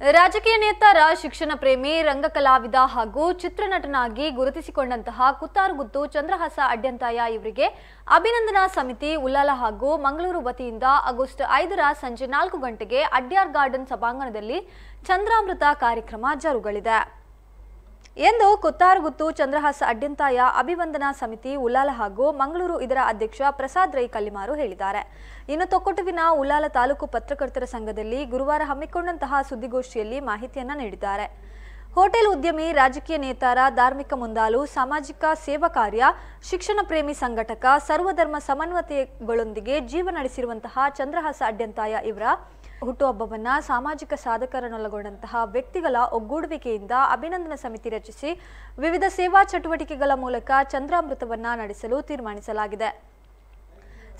ರಾಜಕೀಯ ನೇತಾರ, ಶಿಕ್ಷಣ ಪ್ರೇಮಿ, ರಂಗಕಲಾವಿದ ಹಾಗೂ ಚಿತ್ರನಟನಾಗಿ ಗುರುತಿಸಿಕೊಂಡಂತಹ ಕುತ್ತಾರಗುತ್ತು ಚಂದ್ರಹಾಸ ಅಡ್ಯಂತಾಯ ಇವರಿಗೆ ಅಭಿನಂದನಾ ಸಮಿತಿ ಉಲ್ಲಾಲ ಹಾಗೂ ಮಂಗಳೂರು ವತಿಯಿಂದ ಆಗಸ್ಟ್ ಐದರ ಸಂಜೆ ನಾಲ್ಕು ಗಂಟೆಗೆ ಅಡ್ಯಾರ್ ಗಾರ್ಡನ್ ಸಭಾಂಗಣದಲ್ಲಿ ಚಂದ್ರಾಮೃತ ಕಾರ್ಯಕ್ರಮ ಜರುಗಲಿದೆ. ಎಂದು ಕುತ್ತಾರಗುತ್ತು ಚಂದ್ರಹಾಸ ಅಡ್ಯಂತಾಯ ಅಭಿವಂದನಾ ಸಮಿತಿ ಉಲ್ಲಾಲ ಹಾಗೂ ಮಂಗಳೂರು ಇದರ ಅಧ್ಯಕ್ಷ ಪ್ರಸಾದ್ ರೈ ಕಲ್ಲಿಮಾರು ಹೇಳಿದ್ದಾರೆ. ಇನ್ನು ತೊಕ್ಕೊಟುವಿನ ಉಲ್ಲಾಲ ತಾಲೂಕು ಪತ್ರಕರ್ತರ ಸಂಘದಲ್ಲಿ ಗುರುವಾರ ಹಮ್ಮಿಕೊಂಡಂತಹ ಸುದ್ದಿಗೋಷ್ಠಿಯಲ್ಲಿ ಮಾಹಿತಿಯನ್ನ ನೀಡಿದ್ದಾರೆ. ಹೋಟೆಲ್ ಉದ್ಯಮಿ, ರಾಜಕೀಯ ನೇತಾರ, ಧಾರ್ಮಿಕ ಮುಂದಾಲು, ಸಾಮಾಜಿಕ ಸೇವಾ ಕಾರ್ಯ, ಶಿಕ್ಷಣ ಪ್ರೇಮಿ ಸಂಘಟಕ, ಸರ್ವಧರ್ಮ ಸಮನ್ವಯತೆಗಳೊಂದಿಗೆ ಜೀವ ನಡೆಸಿರುವಂತಹ ಚಂದ್ರಹಾಸ ಅಡ್ಯಂತಾಯ ಇವರ ಹುಟ್ಟುಹಬ್ಬವನ್ನ ಸಾಮಾಜಿಕ ಸಾಧಕರನ್ನೊಳಗೊಂಡಂತಹ ವ್ಯಕ್ತಿಗಳ ಒಗ್ಗೂಡುವಿಕೆಯಿಂದ ಅಭಿನಂದನಾ ಸಮಿತಿ ರಚಿಸಿ ವಿವಿಧ ಸೇವಾ ಚಟುವಟಿಕೆಗಳ ಮೂಲಕ ಚಂದ್ರಾಮೃತವನ್ನ ನಡೆಸಲು ತೀರ್ಮಾನಿಸಲಾಗಿದೆ.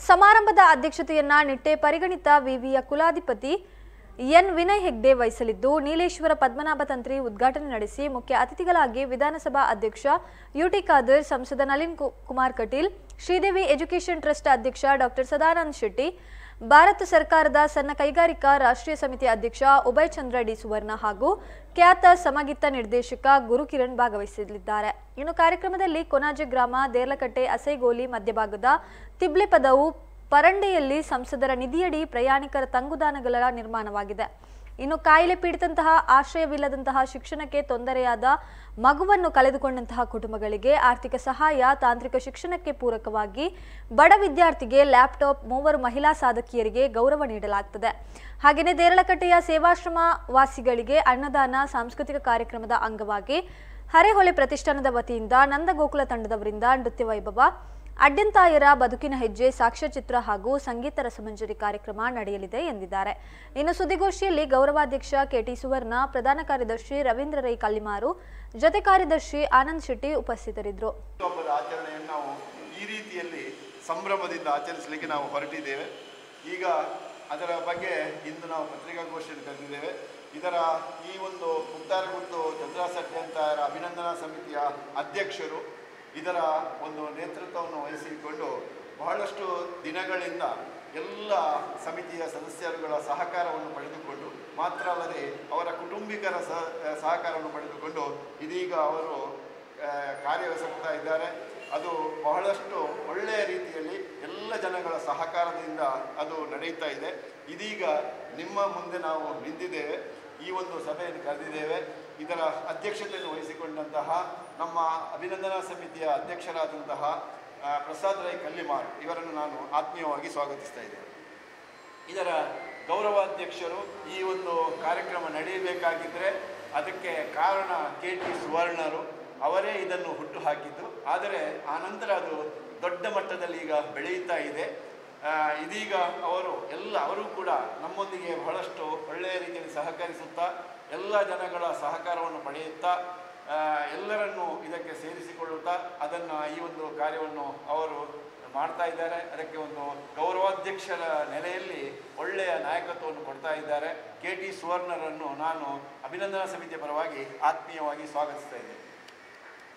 ಸಮಾರಂಭದ ಅಧ್ಯಕ್ಷತೆಯನ್ನ ನಿಟ್ಟೆ ಪರಿಗಣಿತ ವಿವಿಯ ಕುಲಾಧಿಪತಿ ಎನ್ ವಿನಯ್ ಹೆಗ್ಡೆ ವಹಿಸಲಿದ್ದು, ನೀಲೇಶ್ವರ ಪದ್ಮನಾಭ ತಂತ್ರಿ ಉದ್ಘಾಟನೆ ನಡೆಸಿ ಮುಖ್ಯ ಅತಿಥಿಗಳಾಗಿ ವಿಧಾನಸಭಾ ಅಧ್ಯಕ್ಷ ಯುಟಿ ಖಾದರ್, ಸಂಸದ ನಳಿನ್ ಕುಮಾರ್ ಕಟೀಲ್, ಶ್ರೀದೇವಿ ಎಜುಕೇಷನ್ ಟ್ರಸ್ಟ್ ಅಧ್ಯಕ್ಷ ಡಾಕ್ಟರ್ ಸದಾನಂದ್ ಶೆಟ್ಟಿ ಭಾರತ ಸರ್ಕಾರದ ಸಣ್ಣ ಕೈಗಾರಿಕಾ ರಾಷ್ಟ್ರೀಯ ಸಮಿತಿ ಅಧ್ಯಕ್ಷ ಉಭಯ್ ಚಂದ್ರ ಡಿ ಸುವರ್ಣ ಹಾಗೂ ಖ್ಯಾತ ಸಮಗೀತ ನಿರ್ದೇಶಕ ಗುರುಕಿರಣ್ ಭಾಗವಹಿಸಲಿದ್ದಾರೆ. ಇನ್ನು ಕಾರ್ಯಕ್ರಮದಲ್ಲಿ ಕೊನಾಜೆ ಗ್ರಾಮ, ದೇರ್ಲಕಟ್ಟೆ, ಅಸೈಗೋಲಿ ಮಧ್ಯಭಾಗದ ತಿಬ್ಲೆ ಪದವು ಪರಂಡೆಯಲ್ಲಿ ಸಂಸದರ ನಿಧಿಯಡಿ ಪ್ರಯಾಣಿಕರ ತಂಗುದಾಣಗಳ ನಿರ್ಮಾಣವಾಗಿದೆ. ಇನ್ನು ಕಾಯಿಲೆ ಪೀಡಿತಂತಹ, ಆಶ್ರಯವಿಲ್ಲದಂತಹ, ಶಿಕ್ಷಣಕ್ಕೆ ತೊಂದರೆಯಾದ, ಮಗುವನ್ನು ಕಳೆದುಕೊಂಡಂತಹ ಕುಟುಂಬಗಳಿಗೆ ಆರ್ಥಿಕ ಸಹಾಯ, ತಾಂತ್ರಿಕ ಶಿಕ್ಷಣಕ್ಕೆ ಪೂರಕವಾಗಿ ಬಡ ವಿದ್ಯಾರ್ಥಿಗೆ ಲ್ಯಾಪ್ಟಾಪ್, ಮೂವರು ಮಹಿಳಾ ಸಾಧಕಿಯರಿಗೆ ಗೌರವ ನೀಡಲಾಗುತ್ತದೆ ಹಾಗೆಯೇ ದೇರಳಕಟ್ಟೆಯ ಸೇವಾಶ್ರಮ ವಾಸಿಗಳಿಗೆ ಅನ್ನದಾನ, ಸಾಂಸ್ಕೃತಿಕ ಕಾರ್ಯಕ್ರಮದ ಅಂಗವಾಗಿ ಹರೆಹೊಳೆ ಪ್ರತಿಷ್ಠಾನದ ವತಿಯಿಂದ, ನಂದಗೋಕುಲ ತಂಡದವರಿಂದ ನೃತ್ಯ ವೈಭವ ಅಡ್ಯಂತಾಯರ ಬದುಕಿನ ಹೆಜ್ಜೆ, ಸಾಕ್ಷ್ಯಚಿತ್ರ ಹಾಗೂ ಸಂಗೀತ ರಸಮಂಜರಿ ಕಾರ್ಯಕ್ರಮ ನಡೆಯಲಿದೆ ಎಂದಿದ್ದಾರೆ. ಇನ್ನು ಸುದ್ದಿಗೋಷ್ಠಿಯಲ್ಲಿ ಗೌರವಾಧ್ಯಕ್ಷ ಕೆಟಿ ಸುವರ್ಣ, ಪ್ರಧಾನ ಕಾರ್ಯದರ್ಶಿ ರವೀಂದ್ರ ರೈ ಕಲ್ಲಿಮಾರು, ಜೊತೆ ಕಾರ್ಯದರ್ಶಿ ಆನಂದ್ ಶೆಟ್ಟಿ ಉಪಸ್ಥಿತರಿದ್ದರು. ಈ ರೀತಿಯಲ್ಲಿ ಸಂಭ್ರಮದಿಂದ ಆಚರಿಸಲಿಕ್ಕೆ ನಾವು ಹೊರಟಿದ್ದೇವೆ. ಈಗ ಅದರ ಬಗ್ಗೆ ಇಂದು ನಾವು ಪತ್ರಿಕಾಗೋಷ್ಠಿಯನ್ನು ಕರೆದಿದ್ದೇವೆ. ಇದರ ಈ ಒಂದು ಮುಕ್ತಾರಗುತ್ತು ಅಂತ ಅಭಿನಂದನಾ ಸಮಿತಿಯ ಅಧ್ಯಕ್ಷರು ಇದರ ಒಂದು ನೇತೃತ್ವವನ್ನು ವಹಿಸಿಕೊಂಡು ಬಹಳಷ್ಟು ದಿನಗಳಿಂದ ಎಲ್ಲ ಸಮಿತಿಯ ಸದಸ್ಯರುಗಳ ಸಹಕಾರವನ್ನು ಪಡೆದುಕೊಂಡು ಮಾತ್ರ ಅಲ್ಲದೆ ಅವರ ಕುಟುಂಬಿಕರ ಸಹ ಸಹಕಾರವನ್ನು ಪಡೆದುಕೊಂಡು ಇದೀಗ ಅವರು ಕಾರ್ಯವಹಿಸುತ್ತಾ ಇದ್ದಾರೆ. ಅದು ಬಹಳಷ್ಟು ಒಳ್ಳೆಯ ರೀತಿಯಲ್ಲಿ ಎಲ್ಲ ಜನಗಳ ಸಹಕಾರದಿಂದ ಅದು ನಡೆಯುತ್ತಾ ಇದೆ. ಇದೀಗ ನಿಮ್ಮ ಮುಂದೆ ನಾವು ನಿಂತಿದ್ದೇವೆ. ಈ ಒಂದು ಸಭೆಯನ್ನು ಕರೆದಿದ್ದೇವೆ. ಇದರ ಅಧ್ಯಕ್ಷತೆಯನ್ನು ವಹಿಸಿಕೊಂಡಂತಹ ನಮ್ಮ ಅಭಿನಂದನಾ ಸಮಿತಿಯ ಅಧ್ಯಕ್ಷರಾದಂತಹ ಪ್ರಸಾದ್ ರೈ ಕಲ್ಲಿಮಾರ್. ಇವರನ್ನು ನಾನು ಆತ್ಮೀಯವಾಗಿ ಸ್ವಾಗತಿಸ್ತಾ ಇದ್ದೇನೆ. ಇದರ ಗೌರವಾಧ್ಯಕ್ಷರು ಈ ಒಂದು ಕಾರ್ಯಕ್ರಮ ನಡೆಯಬೇಕಾಗಿದ್ದರೆ ಅದಕ್ಕೆ ಕಾರಣ ಕೆ ಟಿ ಸುವರ್ಣರು. ಅವರೇ ಇದನ್ನು ಹುಟ್ಟು ಹಾಕಿದ್ದು ಆದರೆ ಆ ನಂತರ ಅದು ದೊಡ್ಡ ಮಟ್ಟದಲ್ಲಿ ಈಗ ಬೆಳೆಯುತ್ತಾ ಇದೆ. ಇದೀಗ ಅವರು ಎಲ್ಲ, ಅವರು ಕೂಡ ನಮ್ಮೊಂದಿಗೆ ಬಹಳಷ್ಟು ಒಳ್ಳೆಯ ರೀತಿಯಲ್ಲಿ ಸಹಕರಿಸುತ್ತಾ ಎಲ್ಲ ಜನಗಳ ಸಹಕಾರವನ್ನು ಪಡೆಯುತ್ತಾ ಎಲ್ಲರನ್ನು ಇದಕ್ಕೆ ಸೇರಿಸಿಕೊಳ್ಳುತ್ತಾ, ಅದನ್ನು ಈ ಒಂದು ಕಾರ್ಯವನ್ನು ಅವರು ಮಾಡ್ತಾ ಇದ್ದಾರೆ. ಅದಕ್ಕೆ ಒಂದು ಗೌರವಾಧ್ಯಕ್ಷರ ನೆಲೆಯಲ್ಲಿ ಒಳ್ಳೆಯ ನಾಯಕತ್ವವನ್ನು ಕೊಡ್ತಾ ಇದ್ದಾರೆ. ಕೆ ಟಿ ಸುವರ್ಣರನ್ನು ನಾನು ಅಭಿನಂದನಾ ಸಮಿತಿಯ ಪರವಾಗಿ ಆತ್ಮೀಯವಾಗಿ ಸ್ವಾಗತಿಸ್ತಾ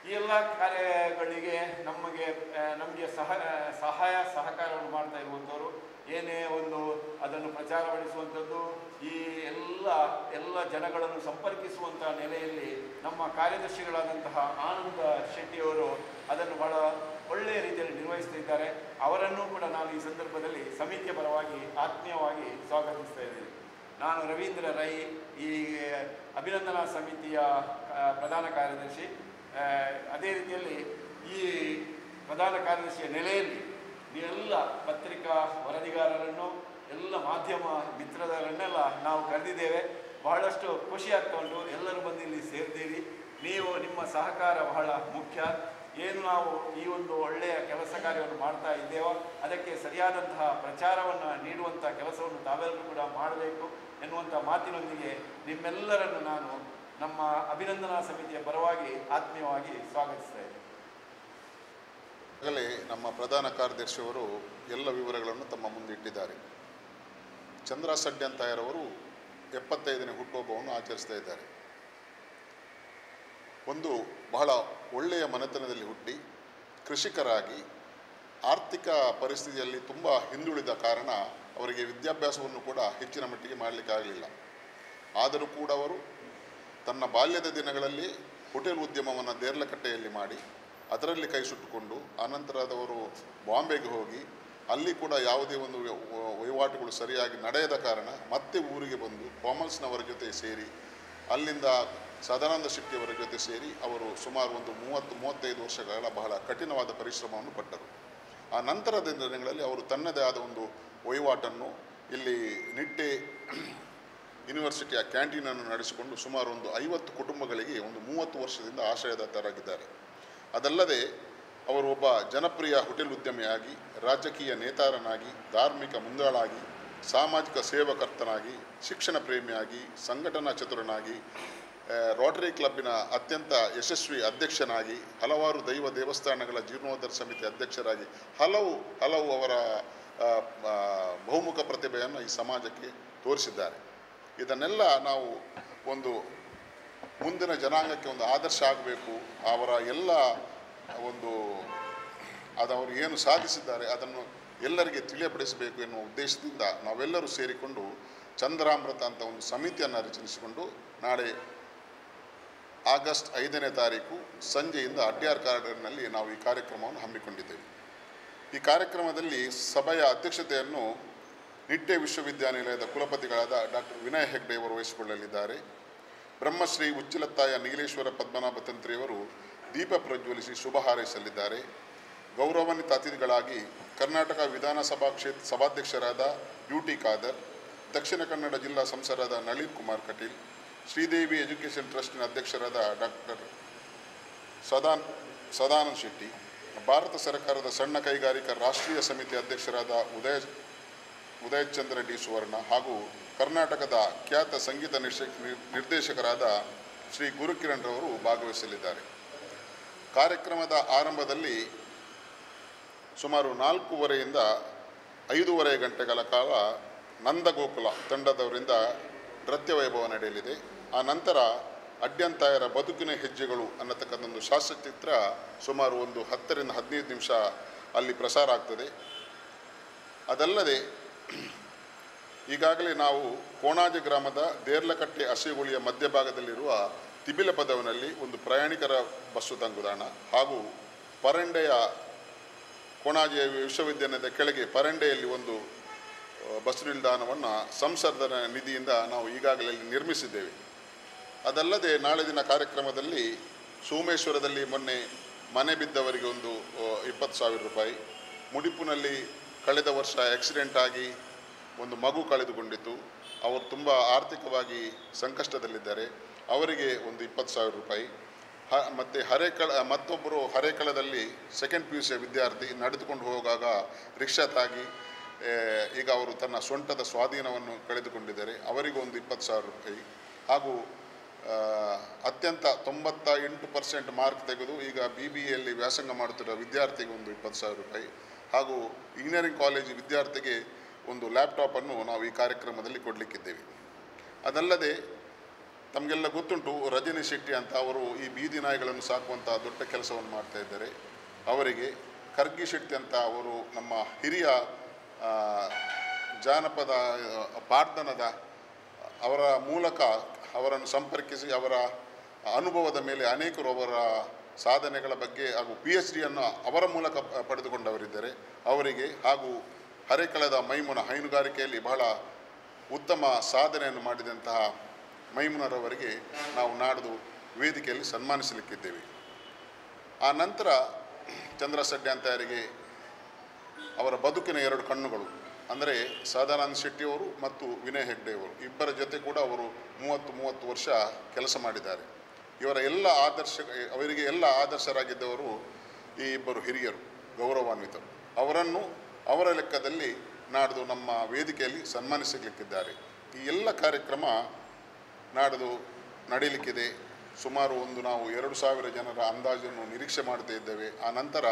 ಈ ಎಲ್ಲ ಕಾರ್ಯಗಳಿಗೆ ನಮಗೆ ನಮಗೆ ಸಹ ಸಹಾಯ, ಸಹಕಾರವನ್ನು ಮಾಡ್ತಾ ಇರುವಂಥವರು ಏನೇ ಒಂದು ಅದನ್ನು ಪ್ರಚಾರಪಡಿಸುವಂಥದ್ದು, ಈ ಎಲ್ಲ ಎಲ್ಲ ಜನಗಳನ್ನು ಸಂಪರ್ಕಿಸುವಂಥ ನೆಲೆಯಲ್ಲಿ ನಮ್ಮ ಕಾರ್ಯದರ್ಶಿಗಳಾದಂತಹ ಆನಂದ ಶೆಟ್ಟಿಯವರು ಅದನ್ನು ಬಹಳ ಒಳ್ಳೆಯ ರೀತಿಯಲ್ಲಿ ನಿರ್ವಹಿಸ್ತಿದ್ದಾರೆ ಅವರನ್ನೂ ಕೂಡ ನಾನು ಈ ಸಂದರ್ಭದಲ್ಲಿ ಸಮಿತಿಯ ಪರವಾಗಿ ಆತ್ಮೀಯವಾಗಿ ಸ್ವಾಗತಿಸ್ತಾ ಇದ್ದೇನೆ. ನಾನು ರವೀಂದ್ರ ರೈ, ಈ ಅಭಿನಂದನಾ ಸಮಿತಿಯ ಪ್ರಧಾನ ಕಾರ್ಯದರ್ಶಿ. ಅದೇ ರೀತಿಯಲ್ಲಿ ಈ ಪ್ರಧಾನ ಕಾರ್ಯದರ್ಶಿಯ ನೆಲೆಯಲ್ಲಿ ನೀವೆಲ್ಲ ಪತ್ರಿಕಾ ವರದಿಗಾರರನ್ನು, ಎಲ್ಲ ಮಾಧ್ಯಮ ಮಿತ್ರರನ್ನೆಲ್ಲ ನಾವು ಕರೆದಿದ್ದೇವೆ. ಬಹಳಷ್ಟು ಖುಷಿ ಆಗ್ತಾ ಎಲ್ಲರೂ ಬಂದು ಇಲ್ಲಿ ಸೇರ್ತೀರಿ. ನೀವು ನಿಮ್ಮ ಸಹಕಾರ ಬಹಳ ಮುಖ್ಯ. ಏನು ನಾವು ಈ ಒಂದು ಒಳ್ಳೆಯ ಕೆಲಸ ಕಾರ್ಯವನ್ನು ಮಾಡ್ತಾ ಇದ್ದೇವೋ, ಅದಕ್ಕೆ ಸರಿಯಾದಂತಹ ಪ್ರಚಾರವನ್ನು ನೀಡುವಂಥ ಕೆಲಸವನ್ನು ತಾವೆಲ್ಲರೂ ಕೂಡ ಮಾಡಬೇಕು ಎನ್ನುವಂಥ ಮಾತಿನೊಂದಿಗೆ ನಿಮ್ಮೆಲ್ಲರನ್ನು ನಾನು ನಮ್ಮ ಅಭಿನಂದನಾ ಸಮಿತಿಯ ಪರವಾಗಿ ಆತ್ಮೀಯವಾಗಿ ಸ್ವಾಗತಿಸ್ತಾ ಆಗಲೇ ನಮ್ಮ ಪ್ರಧಾನ ಕಾರ್ಯದರ್ಶಿಯವರು ಎಲ್ಲ ವಿವರಗಳನ್ನು ತಮ್ಮ ಮುಂದೆ ಇಟ್ಟಿದ್ದಾರೆ. ಚಂದ್ರ ಸಡ್ಯಂತಾಯರವರು ಎಪ್ಪತ್ತೈದನೇ ಹುಟ್ಟುಹಬ್ಬವನ್ನು ಆಚರಿಸ್ತಾ ಇದ್ದಾರೆ. ಒಂದು ಬಹಳ ಒಳ್ಳೆಯ ಮನೆತನದಲ್ಲಿ ಹುಟ್ಟಿ, ಕೃಷಿಕರಾಗಿ, ಆರ್ಥಿಕ ಪರಿಸ್ಥಿತಿಯಲ್ಲಿ ತುಂಬ ಹಿಂದುಳಿದ ಕಾರಣ ಅವರಿಗೆ ವಿದ್ಯಾಭ್ಯಾಸವನ್ನು ಕೂಡ ಹೆಚ್ಚಿನ ಮಟ್ಟಿಗೆ ಮಾಡಲಿಕ್ಕಾಗಲಿಲ್ಲ ಆದರೂ ಕೂಡ ಅವರು ತನ್ನ ಬಾಲ್ಯದ ದಿನಗಳಲ್ಲಿ ಹೋಟೆಲ್ ಉದ್ಯಮವನ್ನು ದೇರ್ಲಕಟ್ಟೆಯಲ್ಲಿ ಮಾಡಿ ಅದರಲ್ಲಿ ಕೈ ಸುಟ್ಟುಕೊಂಡು ಆನಂತರದವರು ಬಾಂಬೆಗೆ ಹೋಗಿ ಅಲ್ಲಿ ಕೂಡ ಯಾವುದೇ ಒಂದು ವಹಿವಾಟುಗಳು ಸರಿಯಾಗಿ ನಡೆಯದ ಕಾರಣ ಮತ್ತೆ ಊರಿಗೆ ಬಂದು ಕಾಮರ್ಸ್ನವರ ಜೊತೆ ಸೇರಿ ಅಲ್ಲಿಂದ ಸದಾನಂದ ಶೆಟ್ಟಿಯವರ ಜೊತೆ ಸೇರಿ ಅವರು ಸುಮಾರು ಒಂದು ಮೂವತ್ತು, ಮೂವತ್ತೈದು ವರ್ಷಗಳ ಬಹಳ ಕಠಿಣವಾದ ಪರಿಶ್ರಮವನ್ನು ಪಟ್ಟರು. ಆ ನಂತರದ ದಿನಗಳಲ್ಲಿ ಅವರು ತನ್ನದೇ ಆದ ಒಂದು ವಹಿವಾಟನ್ನು ಇಲ್ಲಿ ನಿಟ್ಟೆ ಯೂನಿವರ್ಸಿಟಿಯ ಕ್ಯಾಂಟೀನನ್ನು ನಡೆಸಿಕೊಂಡು ಸುಮಾರು ಒಂದು ಐವತ್ತು ಕುಟುಂಬಗಳಿಗೆ ಒಂದು ಮೂವತ್ತು ವರ್ಷದಿಂದ ಆಶ್ರಯದಾತರಾಗಿದ್ದಾರೆ ಅದಲ್ಲದೆ ಅವರು ಒಬ್ಬ ಜನಪ್ರಿಯ ಹೋಟೆಲ್ ಉದ್ಯಮಿಯಾಗಿ, ರಾಜಕೀಯ ನೇತಾರನಾಗಿ, ಧಾರ್ಮಿಕ ಮುಂದಾಳಾಗಿ, ಸಾಮಾಜಿಕ ಸೇವಕರ್ತನಾಗಿ, ಶಿಕ್ಷಣ ಪ್ರೇಮಿಯಾಗಿ, ಸಂಘಟನಾ ಚತುರನಾಗಿ ರೋಟರಿ ಕ್ಲಬ್ಬಿನ ಅತ್ಯಂತ ಯಶಸ್ವಿ ಅಧ್ಯಕ್ಷನಾಗಿ, ಹಲವಾರು ದೈವ ದೇವಸ್ಥಾನಗಳ ಜೀರ್ಣೋದ್ಧಾರ ಸಮಿತಿ ಅಧ್ಯಕ್ಷರಾಗಿ, ಹಲವು ಹಲವು ಅವರ ಬಹುಮುಖ ಪ್ರತಿಭೆಯನ್ನು ಈ ಸಮಾಜಕ್ಕೆ ತೋರಿಸಿದ್ದಾರೆ. ಇದನ್ನೆಲ್ಲ ನಾವು ಒಂದು ಮುಂದಿನ ಜನಾಂಗಕ್ಕೆ ಒಂದು ಆದರ್ಶ ಆಗಬೇಕು, ಅವರ ಎಲ್ಲ ಒಂದು ಅದು ಅವರು ಏನು ಸಾಧಿಸಿದ್ದಾರೆ ಅದನ್ನು ಎಲ್ಲರಿಗೆ ತಿಳಿಯಪಡಿಸಬೇಕು ಎನ್ನುವ ಉದ್ದೇಶದಿಂದ ನಾವೆಲ್ಲರೂ ಸೇರಿಕೊಂಡು ಚಂದ್ರಾಮೃತ ಅಂತ ಒಂದು ಸಮಿತಿಯನ್ನು ರಚಿಸಿಕೊಂಡು ನಾಳೆ ಆಗಸ್ಟ್ ಐದನೇ ತಾರೀಕು ಸಂಜೆಯಿಂದ ಅಡ್ಯಾರ್ ಗಾರ್ಡನ್ನಲ್ಲಿ ನಾವು ಈ ಕಾರ್ಯಕ್ರಮವನ್ನು ಹಮ್ಮಿಕೊಂಡಿದ್ದೇವೆ. ಈ ಕಾರ್ಯಕ್ರಮದಲ್ಲಿ ಸಭೆಯ ಅಧ್ಯಕ್ಷತೆಯನ್ನು ನಿಟ್ಟೆ ವಿಶ್ವವಿದ್ಯಾನಿಲಯದ ಕುಲಪತಿಗಳಾದ ಡಾಕ್ಟರ್ ವಿನಯ್ ಹೆಗ್ಡೆ ಅವರು ವಹಿಸಿಕೊಳ್ಳಲಿದ್ದಾರೆ. ಬ್ರಹ್ಮಶ್ರೀ ಉಚ್ಚಿಲತ್ತಾಯ ನೀಲೇಶ್ವರ ಪದ್ಮನಾಭ ತಂತ್ರಿಯವರು ದೀಪ ಪ್ರಜ್ವಲಿಸಿ ಶುಭ ಹಾರೈಸಲಿದ್ದಾರೆ. ಗೌರವಾನ್ವಿತ ಅತಿಥಿಗಳಾಗಿ ಕರ್ನಾಟಕ ವಿಧಾನಸಭಾ ಕ್ಷೇತ್ರ ಸಭಾಧ್ಯಕ್ಷರಾದ ಯು ಟಿ ಖಾದರ್, ದಕ್ಷಿಣ ಕನ್ನಡ ಜಿಲ್ಲಾ ಸಂಸದರಾದ ನಳಿನ್ ಕುಮಾರ್ ಕಟೀಲ್, ಶ್ರೀದೇವಿ ಎಜುಕೇಷನ್ ಟ್ರಸ್ಟಿನ ಅಧ್ಯಕ್ಷರಾದ ಡಾಕ್ಟರ್ ಸದಾನ್ ಸದಾನಂದ್ ಶೆಟ್ಟಿ, ಭಾರತ ಸರ್ಕಾರದ ಸಣ್ಣ ಕೈಗಾರಿಕಾ ರಾಷ್ಟ್ರೀಯ ಸಮಿತಿ ಅಧ್ಯಕ್ಷರಾದ ಉದಯ ಉದಯಚಂದ್ರ ಡಿ ಸುವರ್ಣ ಹಾಗೂ ಕರ್ನಾಟಕದ ಖ್ಯಾತ ಸಂಗೀತ ನಿರ್ದೇಶ ನಿರ್ದೇಶಕರಾದ ಶ್ರೀ ಗುರುಕಿರಣ್ ರವರು ಭಾಗವಹಿಸಲಿದ್ದಾರೆ. ಕಾರ್ಯಕ್ರಮದ ಆರಂಭದಲ್ಲಿ ಸುಮಾರು ನಾಲ್ಕೂವರೆಯಿಂದ ಐದೂವರೆ ಗಂಟೆಗಳ ಕಾಲ ನಂದಗೋಕುಲ ತಂಡದವರಿಂದ ನೃತ್ಯ ವೈಭವ ನಡೆಯಲಿದೆ. ಆ ನಂತರ ಅಡ್ಯಂತಾಯರ ಬದುಕಿನ ಹೆಜ್ಜೆಗಳು ಅನ್ನತಕ್ಕಂಥ ಒಂದು ಶಾಸ್ತ್ರಚಿತ್ರ ಸುಮಾರು ಒಂದು ಹತ್ತರಿಂದ ಹದಿನೈದು ನಿಮಿಷ ಅಲ್ಲಿ ಪ್ರಸಾರ ಆಗ್ತದೆ. ಅದಲ್ಲದೆ ಈಗಾಗಲೇ ನಾವು ಕೋಣಾಜಿ ಗ್ರಾಮದ ದೇರ್ಲಕಟ್ಟೆ ಹಸಿಗುಳಿಯ ಮಧ್ಯಭಾಗದಲ್ಲಿರುವ ತಿಬಿಲ ಪದವಿನಲ್ಲಿ ಒಂದು ಪ್ರಯಾಣಿಕರ ಬಸ್ಸು ತಂಗುದಾಣ ಹಾಗೂ ಪರಂಡೆಯ ಕೋಣಾಜೆ ವಿಶ್ವವಿದ್ಯಾಲಯದ ಕೆಳಗೆ ಪರಂಡೆಯಲ್ಲಿ ಒಂದು ಬಸ್ ನಿಲ್ದಾಣವನ್ನು ಸಂಸದರ ನಿಧಿಯಿಂದ ನಾವು ಈಗಾಗಲೇ ನಿರ್ಮಿಸಿದ್ದೇವೆ. ಅದಲ್ಲದೆ ನಾಳೆ ದಿನ ಕಾರ್ಯಕ್ರಮದಲ್ಲಿ ಸೋಮೇಶ್ವರದಲ್ಲಿ ಮೊನ್ನೆ ಮನೆ ಬಿದ್ದವರಿಗೆ ಒಂದು ಇಪ್ಪತ್ತು ಸಾವಿರ ರೂಪಾಯಿ, ಮುಡಿಪುನಲ್ಲಿ ಕಳೆದ ವರ್ಷ ಆಕ್ಸಿಡೆಂಟ್ ಆಗಿ ಒಂದು ಮಗು ಕಳೆದುಕೊಂಡಿತ್ತು ಅವರು ತುಂಬ ಆರ್ಥಿಕವಾಗಿ ಸಂಕಷ್ಟದಲ್ಲಿದ್ದಾರೆ. ಅವರಿಗೆ ಒಂದು ಇಪ್ಪತ್ತು ಸಾವಿರ ರೂಪಾಯಿ. ಹ, ಮತ್ತು ಹರೇಕಳ ಮತ್ತೊಬ್ಬರು ಹರೇಕಳದಲ್ಲಿ ಸೆಕೆಂಡ್ ಪಿ ಯು ಸಿಯ ವಿದ್ಯಾರ್ಥಿ ನಡೆದುಕೊಂಡು ಹೋಗುವಾಗ ರಿಕ್ಷಾ ತಾಗಿ ಈಗ ಅವರು ತನ್ನ ಸೊಂಟದ ಸ್ವಾಧೀನವನ್ನು ಕಳೆದುಕೊಂಡಿದ್ದಾರೆ. ಅವರಿಗೂ ಒಂದು ಇಪ್ಪತ್ತು ಸಾವಿರ ರೂಪಾಯಿ. ಹಾಗೂ ಅತ್ಯಂತ ತೊಂಬತ್ತ ಎಂಟು ಪರ್ಸೆಂಟ್ ಮಾರ್ಕ್ ತೆಗೆದು ಈಗ ಬಿ ಬಿ ಎಲ್ಲಿ ವ್ಯಾಸಂಗ ಮಾಡುತ್ತಿರುವ ವಿದ್ಯಾರ್ಥಿಗೆ ಒಂದು ಇಪ್ಪತ್ತು ಸಾವಿರ ರೂಪಾಯಿ. ಹಾಗೂ ಇಂಜಿನಿಯರಿಂಗ್ ಕಾಲೇಜು ವಿದ್ಯಾರ್ಥಿಗೆ ಒಂದು ಲ್ಯಾಪ್ಟಾಪನ್ನು ನಾವು ಈ ಕಾರ್ಯಕ್ರಮದಲ್ಲಿ ಕೊಡಲಿಕ್ಕಿದ್ದೇವೆ. ಅದಲ್ಲದೆ ತಮಗೆಲ್ಲ ಗೊತ್ತುಂಟು ರಜನಿ ಶೆಟ್ಟಿ ಅಂತ ಅವರು ಈ ಬೀದಿ ನಾಯಿಗಳನ್ನು ಸಾಕುವಂಥ ದೊಡ್ಡ ಕೆಲಸವನ್ನು ಮಾಡ್ತಾ ಇದ್ದಾರೆ. ಅವರಿಗೆ ಖರ್ಗಿ ಶೆಟ್ಟಿ ಅಂತ ಅವರು ನಮ್ಮ ಹಿರಿಯ ಜಾನಪದ ಆ, ಅವರ ಮೂಲಕ ಅವರನ್ನು ಸಂಪರ್ಕಿಸಿ ಅವರ ಅನುಭವದ ಮೇಲೆ ಅನೇಕರು ಅವರ ಸಾಧನೆಗಳ ಬಗ್ಗೆ ಹಾಗೂ ಪಿ ಎಚ್ ಡಿಯನ್ನು ಅವರ ಮೂಲಕ ಪಡೆದುಕೊಂಡವರಿದ್ದಾರೆ. ಅವರಿಗೆ ಹಾಗೂ ಹರೇಕಳದ ಮೈಮುನ ಹೈನುಗಾರಿಕೆಯಲ್ಲಿ ಬಹಳ ಉತ್ತಮ ಸಾಧನೆಯನ್ನು ಮಾಡಿದಂತಹ ಮೈಮುನರವರಿಗೆ ನಾವು ನಾಡಿದು ವೇದಿಕೆಯಲ್ಲಿ ಸನ್ಮಾನಿಸಲಿಕ್ಕಿದ್ದೇವೆ. ಆ ನಂತರ ಚಂದ್ರ ಯಾರಿಗೆ ಅವರ ಬದುಕಿನ ಎರಡು ಕಣ್ಣುಗಳು, ಅಂದರೆ ಸದಾನಂದ ಶೆಟ್ಟಿಯವರು ಮತ್ತು ವಿನಯ್ ಹೆಗ್ಡೆಯವರು, ಇಬ್ಬರ ಜೊತೆ ಕೂಡ ಅವರು ಮೂವತ್ತು ಮೂವತ್ತು ವರ್ಷ ಕೆಲಸ ಮಾಡಿದ್ದಾರೆ. ಇವರ ಎಲ್ಲ ಆದರ್ಶ, ಅವರಿಗೆ ಎಲ್ಲ ಆದರ್ಶರಾಗಿದ್ದವರು ಈ ಇಬ್ಬರು ಹಿರಿಯರು, ಗೌರವಾನ್ವಿತರು. ಅವರನ್ನು ಅವರ ಲೆಕ್ಕದಲ್ಲಿ ನಾಡ್ದು ನಮ್ಮ ವೇದಿಕೆಯಲ್ಲಿ ಸನ್ಮಾನಿಸಲಿಕ್ಕಿದ್ದಾರೆ ಈ ಎಲ್ಲ ಕಾರ್ಯಕ್ರಮ ನಾಡ್ದು ನಡೀಲಿಕ್ಕಿದೆ. ಸುಮಾರು ಒಂದು ನಾವು ಎರಡು ಸಾವಿರ ಜನರ ಅಂದಾಜನ್ನು ನಿರೀಕ್ಷೆ ಮಾಡ್ತಾ ಇದ್ದೇವೆ. ಆ ನಂತರ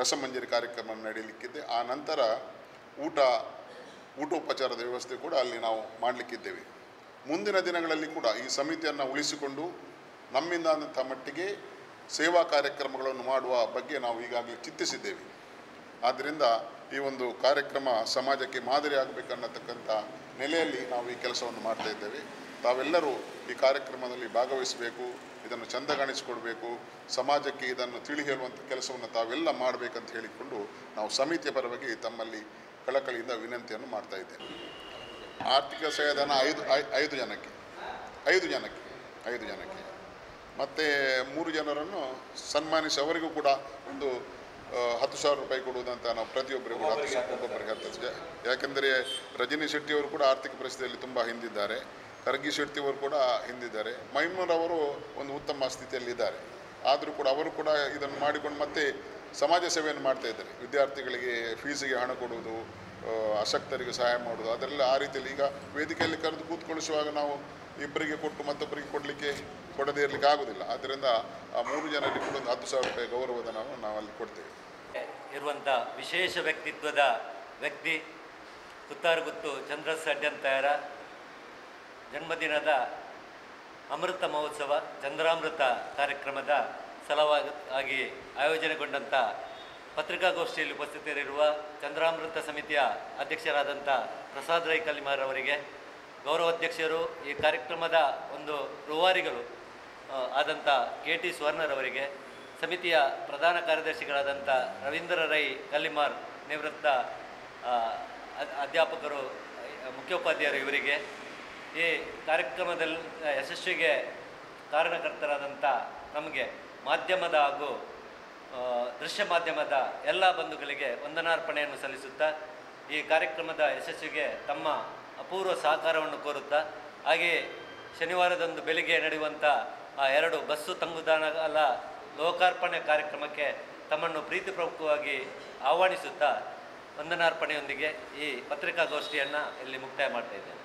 ರಸಮಂಜರಿ ಕಾರ್ಯಕ್ರಮ ನಡೀಲಿಕ್ಕಿದೆ. ಆ ನಂತರ ಊಟ, ಊಟೋಪಚಾರದ ವ್ಯವಸ್ಥೆ ಕೂಡ ಅಲ್ಲಿ ನಾವು ಮಾಡಲಿಕ್ಕಿದ್ದೇವೆ. ಮುಂದಿನ ದಿನಗಳಲ್ಲಿ ಕೂಡ ಈ ಸಮಿತಿಯನ್ನು ಉಳಿಸಿಕೊಂಡು ನಮ್ಮಿಂದ ಆದಂಥ ಮಟ್ಟಿಗೆ ಸೇವಾ ಕಾರ್ಯಕ್ರಮಗಳನ್ನು ಮಾಡುವ ಬಗ್ಗೆ ನಾವು ಈಗಾಗಲೇ ಚಿಂತಿಸಿದ್ದೇವೆ ಆದ್ದರಿಂದ ಈ ಒಂದು ಕಾರ್ಯಕ್ರಮ ಸಮಾಜಕ್ಕೆ ಮಾದರಿ ಆಗಬೇಕನ್ನತಕ್ಕಂಥ ನೆಲೆಯಲ್ಲಿ ನಾವು ಈ ಕೆಲಸವನ್ನು ಮಾಡ್ತಾ ಇದ್ದೇವೆ. ತಾವೆಲ್ಲರೂ ಈ ಕಾರ್ಯಕ್ರಮದಲ್ಲಿ ಭಾಗವಹಿಸಬೇಕು, ಇದನ್ನು ಚಂದಗಾಣಿಸಿಕೊಡಬೇಕು, ಸಮಾಜಕ್ಕೆ ಇದನ್ನು ತಿಳಿ ಹೇಳುವಂಥ ಕೆಲಸವನ್ನು ತಾವೆಲ್ಲ ಮಾಡಬೇಕಂತ ಹೇಳಿಕೊಂಡು ನಾವು ಸಮಿತಿಯ ಪರವಾಗಿ ತಮ್ಮಲ್ಲಿ ಕಳಕಳಿಯಿಂದ ವಿನಂತಿಯನ್ನು ಮಾಡ್ತಾ ಇದ್ದೇವೆ. ಆರ್ಥಿಕ ಸಹಾಯಧನ ಐದು ಐದು ಜನಕ್ಕೆ ಐದು ಜನಕ್ಕೆ ಐದು ಜನಕ್ಕೆ. ಮತ್ತು ಮೂರು ಜನರನ್ನು ಸನ್ಮಾನಿಸಿ ಅವರಿಗೂ ಕೂಡ ಒಂದು ಹತ್ತು ಸಾವಿರ ರೂಪಾಯಿ ಕೊಡುವುದಂತ ನಾವು ಪ್ರತಿಯೊಬ್ಬರಿಗೂ ಕೂಡ ಹತ್ತು ಸಾವಿರ ಒಬ್ಬೊಬ್ಬರಿಗೆ ಹತ್ತು. ಯಾಕೆಂದರೆ ರಜನಿ ಶೆಟ್ಟಿಯವರು ಕೂಡ ಆರ್ಥಿಕ ಪರಿಸ್ಥಿತಿಯಲ್ಲಿ ತುಂಬ ಹಿಂದಿದ್ದಾರೆ. ಖರ್ಗಿ ಶೆಟ್ಟಿಯವರು ಕೂಡ ಹಿಂದಿದ್ದಾರೆ. ಮೈಮೂರ್ ಅವರು ಒಂದು ಉತ್ತಮ ಸ್ಥಿತಿಯಲ್ಲಿ ಇದ್ದಾರೆ. ಆದರೂ ಕೂಡ ಅವರು ಕೂಡ ಇದನ್ನು ಮಾಡಿಕೊಂಡು ಮತ್ತೆ ಸಮಾಜ ಸೇವೆಯನ್ನು ಮಾಡ್ತಾ ಇದ್ದಾರೆ. ವಿದ್ಯಾರ್ಥಿಗಳಿಗೆ ಫೀಸಿಗೆ ಹಣ ಕೊಡುವುದು ಅಶಕ್ತರಿಗೆ ಸಹಾಯ ಮಾಡುವುದು ಅದರಲ್ಲಿ ಆ ರೀತಿಯಲ್ಲಿ ಈಗ ವೇದಿಕೆಯಲ್ಲಿ ಕರೆದು ಕೂತ್ಕೊಳಿಸುವಾಗ ನಾವು ಇಬ್ಬರಿಗೆ ಕೊಟ್ಟು ಮತ್ತೊಬ್ಬರಿಗೆ ಕೊಡಲಿಕ್ಕೆ ಕೊಡದೇ ಇರಲಿಕ್ಕೆ ಆಗೋದಿಲ್ಲ. ಆದ್ದರಿಂದ ಆ ಮೂರು ಜನರಿಗೆ ಕೂಡ ಒಂದು ಹತ್ತು ಸಾವಿರ ರೂಪಾಯಿ ಗೌರವದ ನಾವು ಅಲ್ಲಿ ಕೊಡ್ತೇವೆ. ಇರುವಂಥ ವಿಶೇಷ ವ್ಯಕ್ತಿತ್ವದ ವ್ಯಕ್ತಿ ಕುತ್ತಾರಗುತ್ತು ಚಂದ್ರಸ್ ಅಡ್ಯಂತಾಯರ ಜನ್ಮದಿನದ ಅಮೃತ ಮಹೋತ್ಸವ, ಚಂದ್ರಾಮೃತ ಕಾರ್ಯಕ್ರಮದ ಸಲವಾಗಿ ಆಯೋಜನೆಗೊಂಡಂಥ ಪತ್ರಿಕಾಗೋಷ್ಠಿಯಲ್ಲಿ ಉಪಸ್ಥಿತರಿರುವ ಚಂದ್ರಾಮೃತ ಸಮಿತಿಯ ಅಧ್ಯಕ್ಷರಾದಂಥ ಪ್ರಸಾದ್ ರೈ ಕಲಿಮಾರ್ ಅವರಿಗೆ ಗೌರವಾಧ್ಯಕ್ಷರು ಈ ಕಾರ್ಯಕ್ರಮದ ಒಂದು ರೂವಾರಿಗಳು ಆದಂಥ ಕೆ ಟಿ ಸ್ವರ್ಣರವರಿಗೆ ಸಮಿತಿಯ ಪ್ರಧಾನ ಕಾರ್ಯದರ್ಶಿಗಳಾದಂಥ ರವೀಂದ್ರ ರೈ ಕಲ್ಲಿಮಾರ್ ನಿವೃತ್ತ ಅಧ್ಯಾಪಕರು ಮುಖ್ಯೋಪಾಧ್ಯಾಯರು ಇವರಿಗೆ, ಈ ಕಾರ್ಯಕ್ರಮದಲ್ಲಿ ಯಶಸ್ವಿಗೆ ಕಾರಣಕರ್ತರಾದಂಥ ನಮಗೆ ಮಾಧ್ಯಮದ ಹಾಗೂ ದೃಶ್ಯ ಮಾಧ್ಯಮದ ಎಲ್ಲ ಬಂಧುಗಳಿಗೆ ವಂದನಾರ್ಪಣೆಯನ್ನು ಸಲ್ಲಿಸುತ್ತಾ ಈ ಕಾರ್ಯಕ್ರಮದ ಯಶಸ್ವಿಗೆ ತಮ್ಮ ಅಪೂರ್ವ ಸಹಕಾರವನ್ನು ಕೋರುತ್ತಾ ಹಾಗೆಯೇ ಶನಿವಾರದಂದು ಬೆಳಿಗ್ಗೆ ನಡೆಯುವಂಥ ಆ ಎರಡು ಬಸ್ಸು ತಂಗುದಾಣಗಳ ಲೋಕಾರ್ಪಣೆ ಕಾರ್ಯಕ್ರಮಕ್ಕೆ ತಮ್ಮನ್ನು ಪ್ರೀತಿಪೂರ್ವಕವಾಗಿ ಆಹ್ವಾನಿಸುತ್ತಾ ವಂದನಾರ್ಪಣೆಯೊಂದಿಗೆ ಈ ಪತ್ರಿಕಾಗೋಷ್ಠಿಯನ್ನು ಇಲ್ಲಿ ಮುಕ್ತಾಯ ಮಾಡ್ತಾ ಇದ್ದೇನೆ.